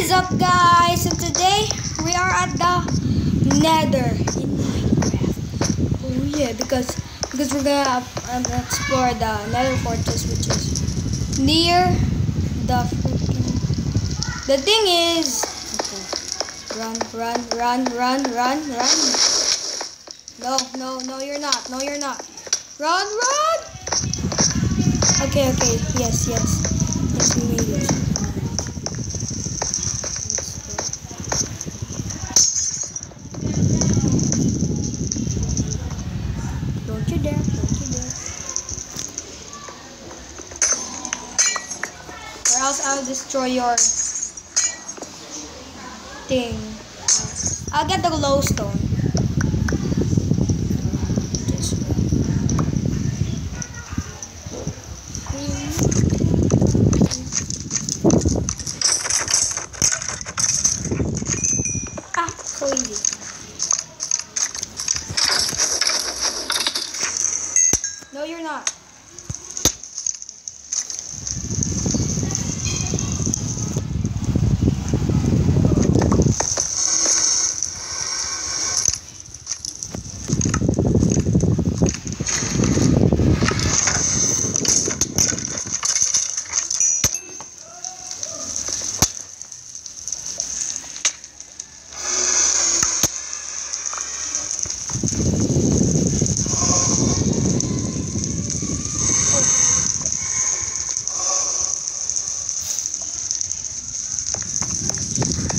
is up guys? So today we are at the nether in Minecraft. Oh yeah, because because we're gonna um, explore the nether fortress which is near the freaking The thing is. Run, run, run, run, run, run. No, no, no you're not. No you're not. Run, run! Okay, okay, yes, yes. Yes, we made it. Destroy your thing. I'll get the glowstone.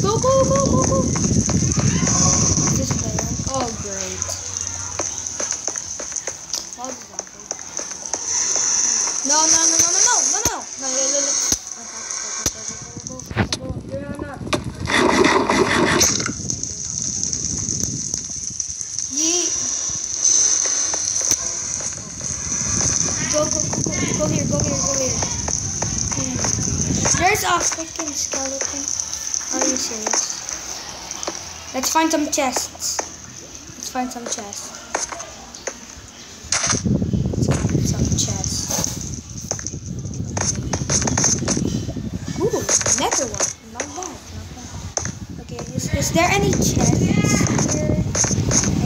Go, go, go, go, go. This way. Oh, great. No, no, no, no, no, no, no, no, no, no, no. Go, go, go, go, go, here, go here, go here. There's a freaking skeleton. Are? Let's find some chests. Let's find some chests. Another one. Not bad, not bad. Okay, is, is there any chests here?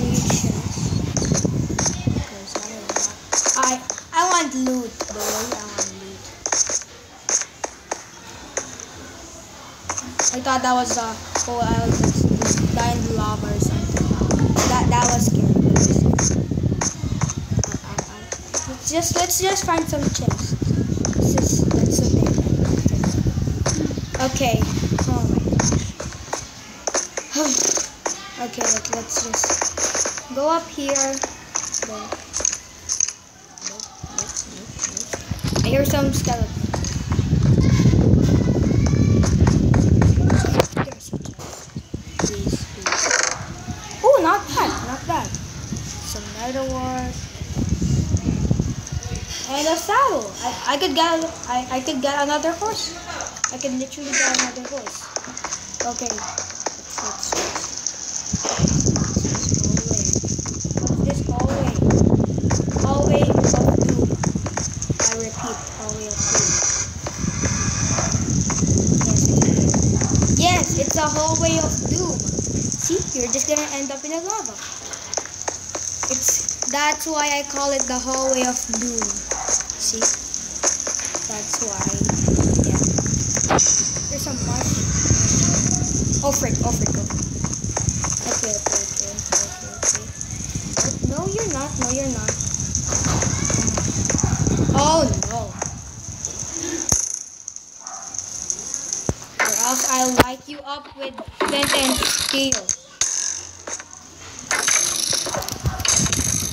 That was uh oh I was just die in lava or something. That that was scary. Let's just let's just find some chests. That's the thing. Okay. Oh my gosh. okay, let, let's just go up here. Go. I hear some skeletons. There's a chest. Please, please. Oh, not bad, not bad. Some nether wart. And a saddle. I, I could get I, I could get another horse. I could literally get another horse. Okay. Let's let's let's go away. This hallway. Hallway of doom. I repeat, hallway of doom. Yes, it's a hallway of doom. See, you're just gonna end up in a lava. It's that's why I call it the hallway of doom. See, that's why. Yeah. There's some mush. Oh frick! Oh frick! Oh. Okay, okay, okay, okay, okay, no, you're not. No, you're not. Oh no. Or else I'll light you up with flint and steel.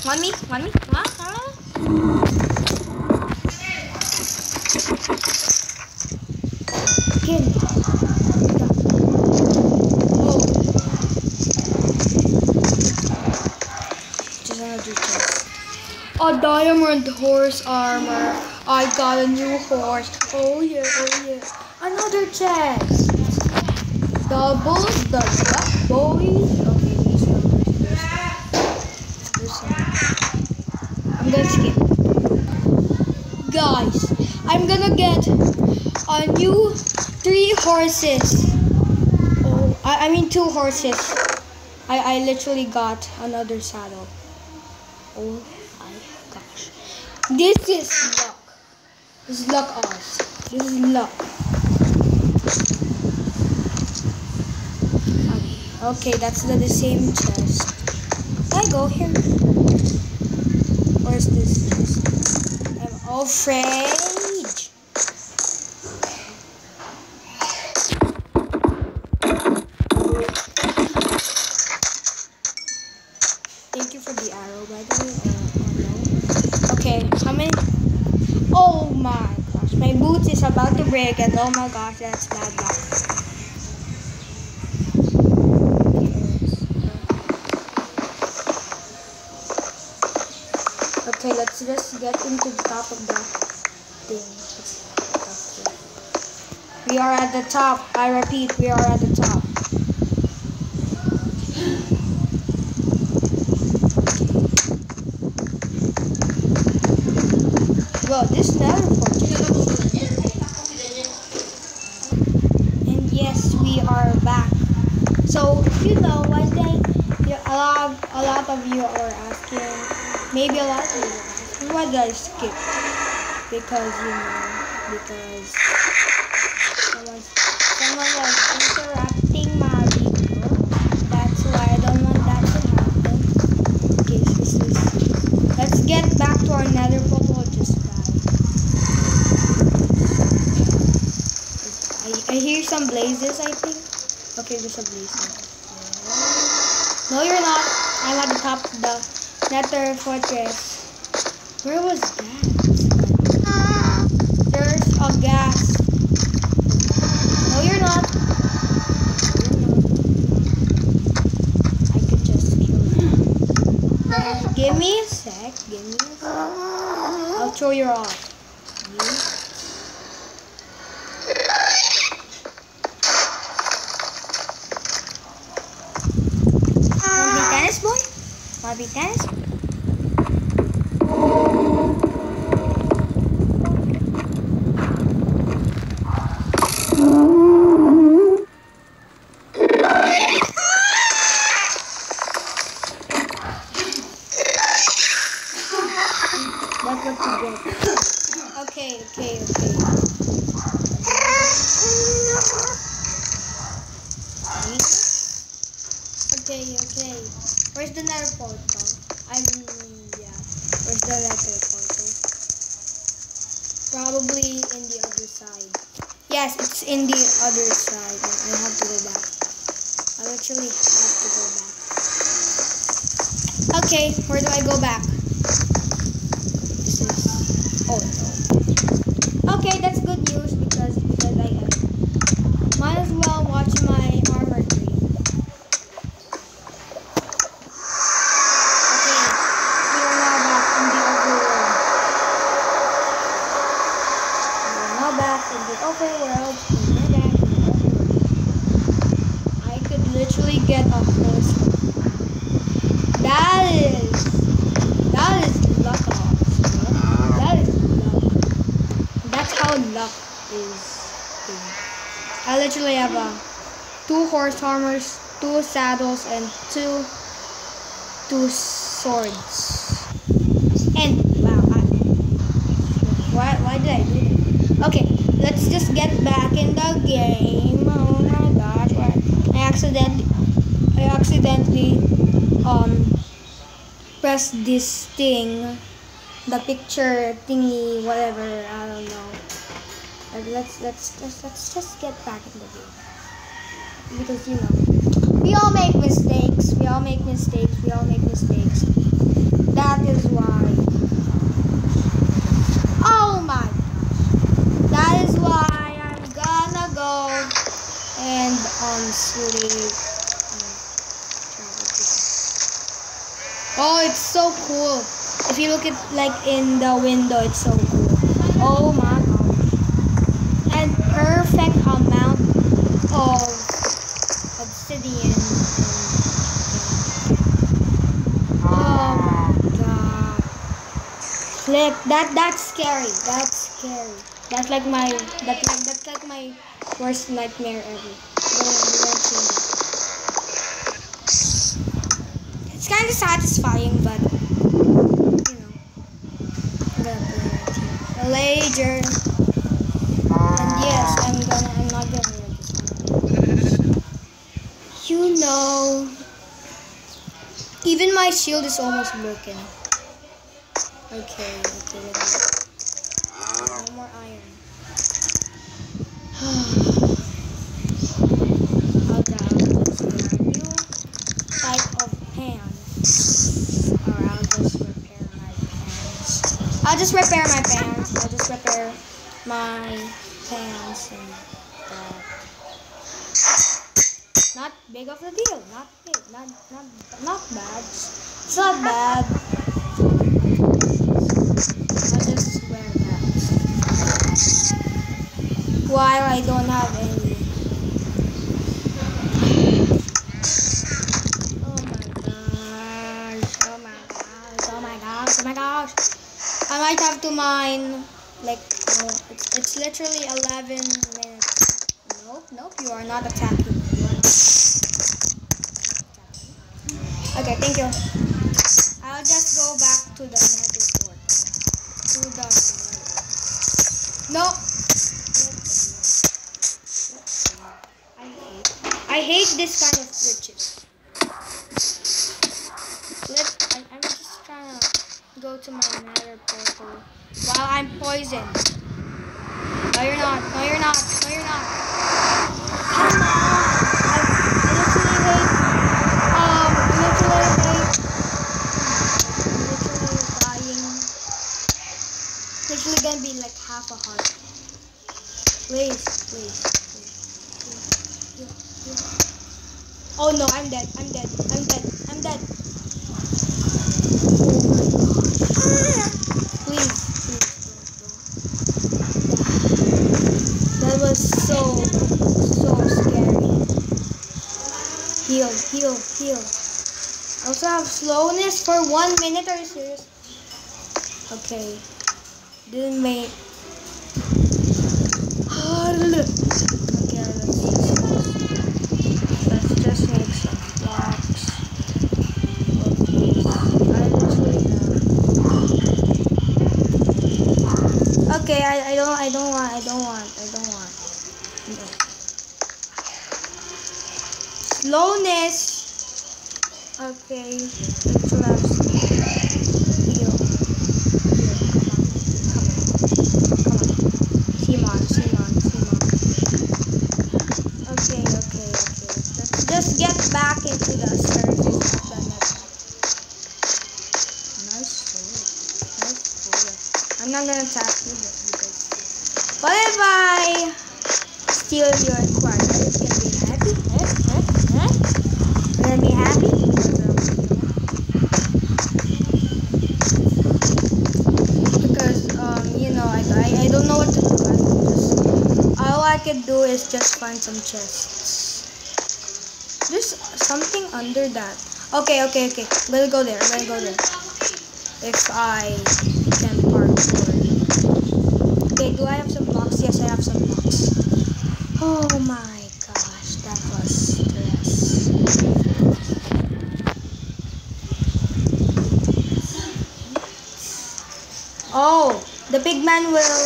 Want me? Want me? Huh? Huh? This. A diamond horse armor. I got a new horse. Oh yeah, oh yeah. Another chest. Double the duck boys. Okay, these numbers. There's some. I'm gonna skip. Guys, I'm gonna get a new three horses. Oh, I, I mean two horses. I, I literally got another saddle. Oh my gosh. This is luck. This is luck odds. This is luck. Okay, that's the, the same chest. I go here? Where's this chest? I'm afraid. break and oh my gosh, that's bad luck. Okay, let's just get into the top of the thing. We are at the top. I repeat, we are at the top. Well, this never of you are asking, maybe a lot of you are why did skip? Because, you know, because someone, someone was interrupting my video. That's why I don't want that to happen. Okay, this is, let's get back to our nether portal just. I, I hear some blazes, I think. Okay, there's a blaze. No, you're not. I'm at the top of the Nether Fortress. Where was that? There's a ghast. No, you're not. I could just kill you. Give me a sec. Give me a sec. I'll throw you off. You? Boy? Bobby Tennis. Okay, okay, okay. Okay, okay. Where's the nether portal? I mean, yeah. Where's the nether portal? Probably in the other side. Yes, it's in the other side. I have to go back. I actually have to go back. Okay, where do I go back? Oh, no. Okay, that's good news because, because I... Might as well watch my armor I literally have uh, two horse armors, two saddles, and two two swords. And wow, I, why why did I do that? Okay, let's just get back in the game. Oh my gosh, I accidentally I accidentally um pressed this thing, the picture thingy, whatever. I don't know let's let's let's let's just get back in the game because you know we all make mistakes. We all make mistakes. We all make mistakes. That is why. Oh my gosh. That is why I'm gonna go and on sleep. Oh, it's so cool. If you look at like in the window, it's so cool. Oh my That that that's scary. That's scary. That's like my that like, that's like my worst nightmare ever. It's kind of satisfying, but you know. I'm gonna. Uh, uh, later. And yes, I'm gonna. I'm not gonna read this one. You know. Even my shield is almost broken. Okay. No more iron. I'll down this type of pan. Or I'll just repair my pants. I'll just repair my pants. I'll just repair my pants and that. Not big of a deal. Not big. Not not not bad. It's not bad. I'll just wear that. While I don't have any. Oh my gosh. Oh my gosh. Oh my gosh. Oh my gosh. I might have to mine like no, it's it's literally 11 minutes. Nope, nope, you are not attacking. You. Okay, thank you. I'll just go back to the nether port. To the. No. I hate this kind of glitches. Let I, I'm just trying to go to my nether portal while I'm poisoned. No, you're not. No, you're not. No, you're not. Come on. I, I literally hate. Um, I literally hate. I'm literally dying. Literally gonna be like half a heart. Please, please, please. Yeah, yeah. Oh no, I'm dead. I'm dead. I'm dead. I'm dead. Oh my god. Please, please, don't, don't. That was so, so scary. Heal, heal. I also have slowness for one minute. Are you serious? Okay. Didn't make. Okay, let's just, make some Okay, I, I don't I don't want Okay, okay, okay. Let's just get back into the nether. Nice sword. Nice sword. I'm not gonna attack you, but because. What if I steal your quad? Are you gonna be happy? Eh? Eh? Eh? You gonna be happy? Because um, you know, I, I, I don't know what to do. I just all I could do is just find some chests. There's something under that. Okay, okay, okay. Gonna go there. Gonna go there. If I can parkour. Okay, do I have some blocks? Yes, I have some blocks. Oh my gosh, that was stress. Oh, the pigman will.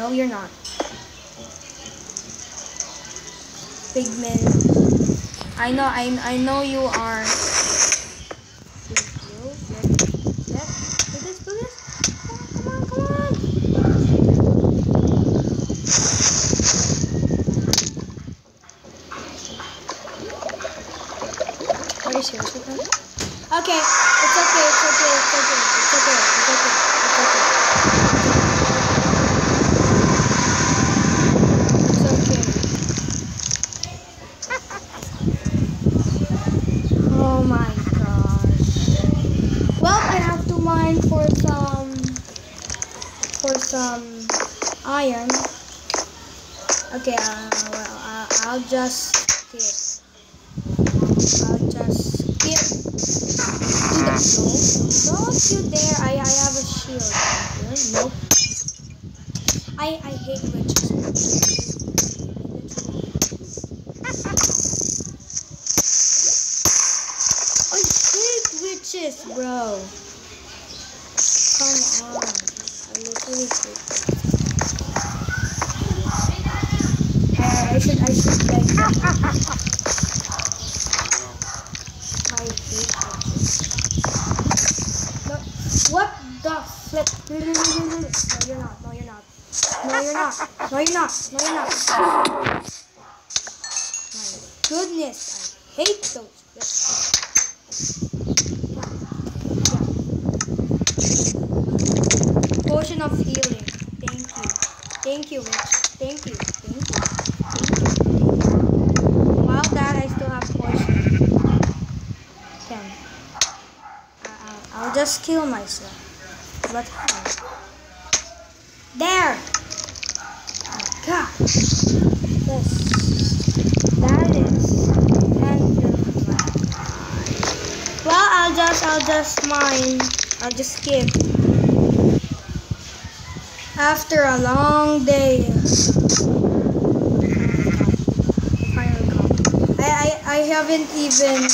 No, you're not. Pigman. I know, I, I know you are. Do this, do this. Come on, come on, come on. Are you serious with that? Okay, it's okay, it's okay, it's okay, it's okay, it's okay, it's okay. It's okay. Oh my gosh. Well, I have to mine for some, for some iron. Okay, uh, well, uh, I'll just skip. I'll just skip to the flow. Don't you dare! I, I have a shield. Nope. I I hate witches. Bro. Come on. I literally hate this. Uh, I should, I should like. I hate hatches. No, what the flip? No, you're not. No, you're not. No, you're not. No, you're not. No, you're not. My goodness, I hate those. Yep. Potion of healing. Thank you. Thank you, Rich. Thank you. Thank you. Thank you. While that, I still have poison. Ten. I- I'll, I'll just kill myself. But how? There! Oh god. Yes. That is. And well, I'll just, I'll just mine. I'll just skip. After a long day. I, I, haven't even,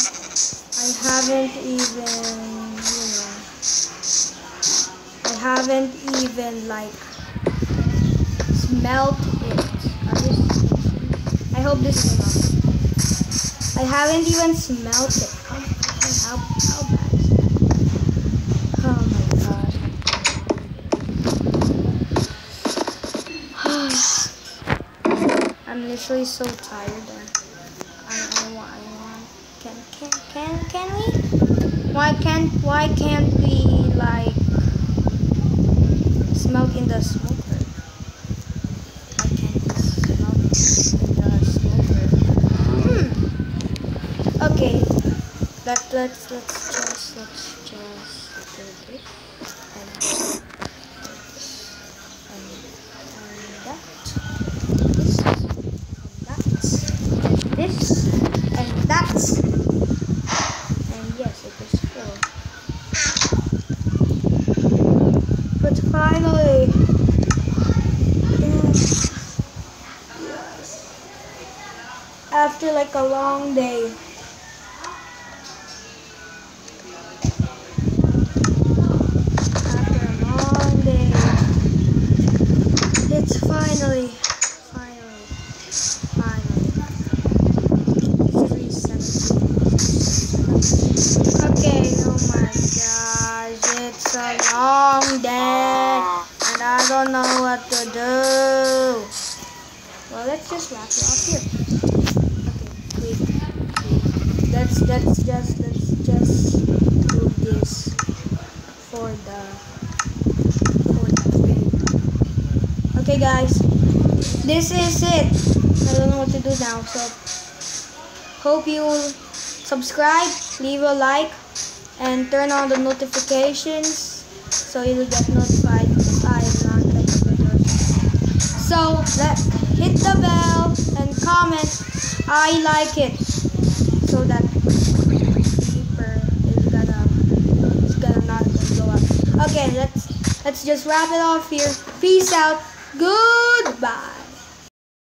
I haven't even, haven't even like smelt it. I hope this is enough. I haven't even smelt it. How, how, bad is that? Oh my god. I'm literally so tired. I, I want, I want. Can, can, can, can we? Why can't, why can't we like smoke in the smoker? Hmm. Okay. Let let's let's just do this and this and, and that this and that and this and that and yes it is full. But finally yes yes after like a long day Okay guys, this is it. I don't know what to do now, so hope you subscribe, leave a like, and turn on the notifications so you'll get notified if I am not. So let hit the bell and comment I like it so that keeper is gonna is gonna not go up. Okay, let's let's just wrap it off here. Peace out. Goodbye.